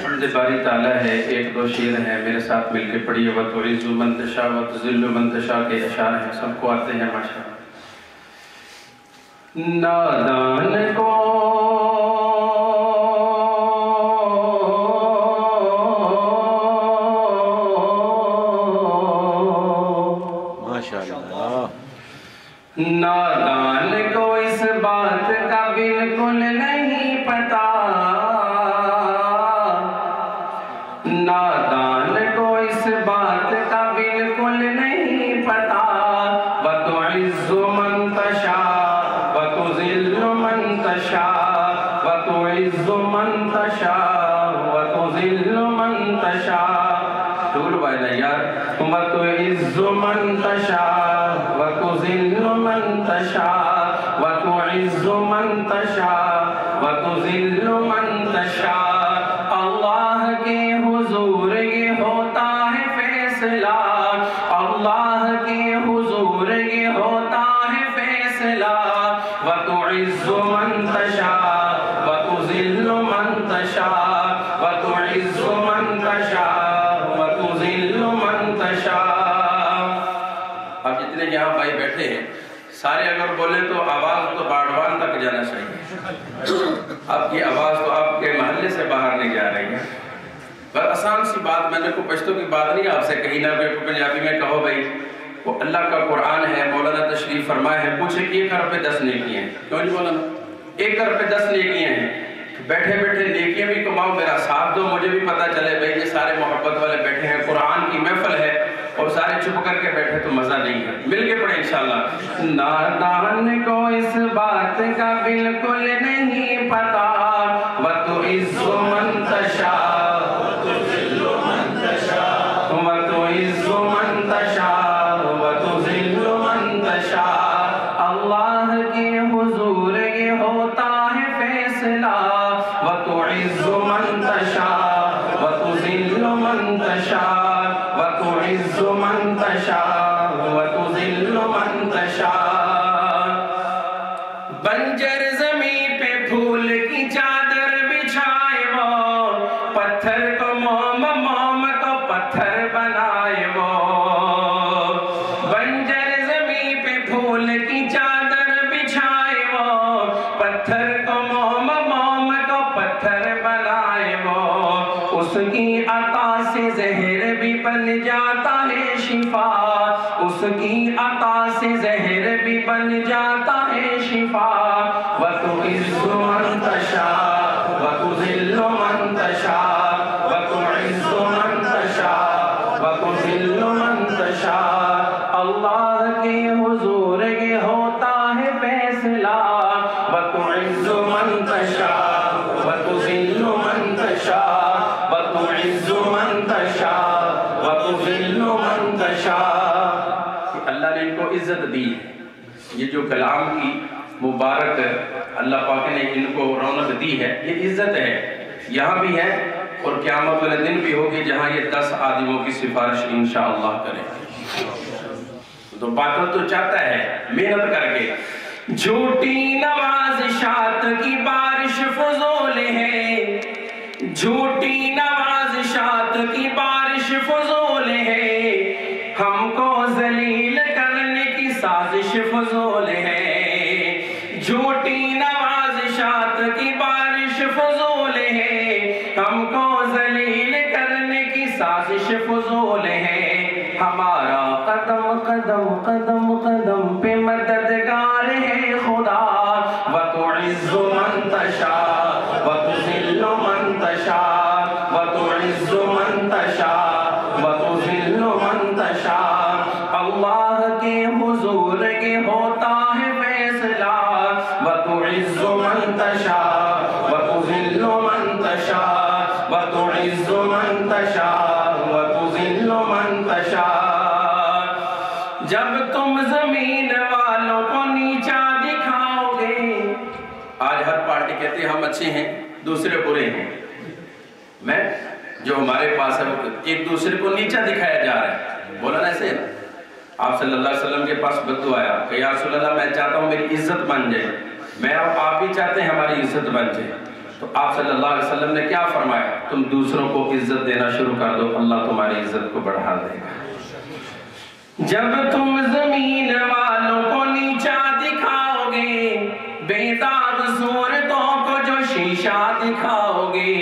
हमद बारी ताला है एक दो शेर हैं मेरे साथ मिलके पढ़िए व तो इज़्ज़ु मंतशा व तुज़िल्लु मंतशा के अशार हैं सबको आते हैं माशा नादान को नादान को इस बात का बिल्कुल नहीं पता। नादान को इस बात का बिल्कुल नहीं पता। वतुइज़्ज़ु मन तशा वतुज़िल्लु मन तशा वतुइज़्ज़ु मन तशा वतुज़िल्लु मन वतुइज़्ज़ु मन तशा वतुज़िल्लु मन तशा वतुइज़्ज़ु मन तशा बैठे हैं। सारे अगर बोले तो आवाज़ तो बाड़वान तक जाना चाहिए। आपकी आवाज़ तो आपके मोहल्ले से बाहर नहीं जा रही है। बस आसान सी बात, मैंने को पश्तो की बात नहीं आपसे कही ना मेरे को पंजाबी में कहो भाई, वो अल्लाह का कुरान है, मौलाना तशरीफ़ फरमाए हैं, पूछे एक अरब पे दस नेकियाँ हैं? क्यों नहीं मौलाना एक अरब पे दस नेकियाँ हैं। बैठे बैठे नेकियाँ भी कमाओ, मेरा साथ दो, मुझे भी पता चले भाई, ये सारे मोहब्बत वाले बैठे हैं कुरान की महफल है और सारे चुप करके बैठे तो मज़ा नहीं है। मिल के पढ़े इंशाल्लाह। नादान को इस बात का बिल्कुल नहीं पता। वतु इज़्ज़ु मन तशा उसकी अता से जहर भी बन जाता है शिफा। उसकी अता से जहर भी बन जाता है शिफा। वतु इज़्ज़ु मन तशा वतु ज़िल्लु मन दी है। ये जो कलाम की मुबारक अल्लाह पाक ने इनको रौनक दी है, ये इज़्ज़त है। यहाँ भी है और क्यामत वाले दिन भी होगी जहाँ ये दस आदमियों की सिफारिश इंशाअल्लाह करें। तो बात तो चाहता है, मेहनत करके। झूठी नवाजिशात की बारिश फजोल है। झूठी नवाजिशात की बारिश फजोल है। साजिश फजोल है। झूठी नवाजिशात की बारिश फजूल है। हमको जलील करने की साजिश फजूल है। हमारा कदम कदम कदम कदम पे मददगार है खुदा। वतु इज़्ज़ु मन तशा। जब तुम ज़मीन वालों को नीचा दिखाओगे। आज हर पार्टी कहते हैं, हम अच्छे हैं, दूसरे बुरे हैं। मैं, जो हमारे पास है एक दूसरे को नीचा दिखाया जा रहा है। बोला ना ऐसे? आप सल्लल्लाहु अलैहि वसल्लम के पास बद्दु आया कि या रसूलल्लाह, मैं चाहता हूँ मेरी इज़्ज़त बन जाए। मैं और आप भी चाहते हैं हमारी इज़्ज़त बन जाए। तो आप सल्लल्लाहु अलैहि वसल्लम ने क्या फरमाया? तुम दूसरों को इज़्ज़त देना शुरू कर दो, अल्लाह तुम्हारी इज़्ज़त को बढ़ा देगा। जब तुम ज़मीन वालों को नीचा दिखाओगे बेदाग सूरतों को जो शीशा दिखाओगे,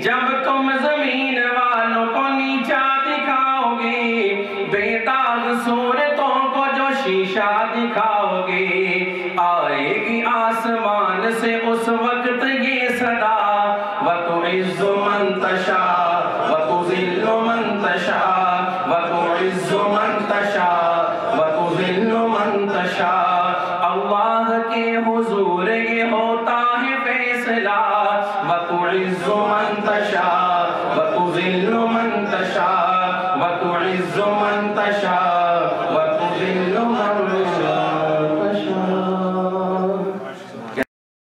जब तुम ज़मीन वालों को नीचा दिखाओगे बेदाग सूरतों को जो शीशा दिखाओगे आएगी आसमान से उस मंतशा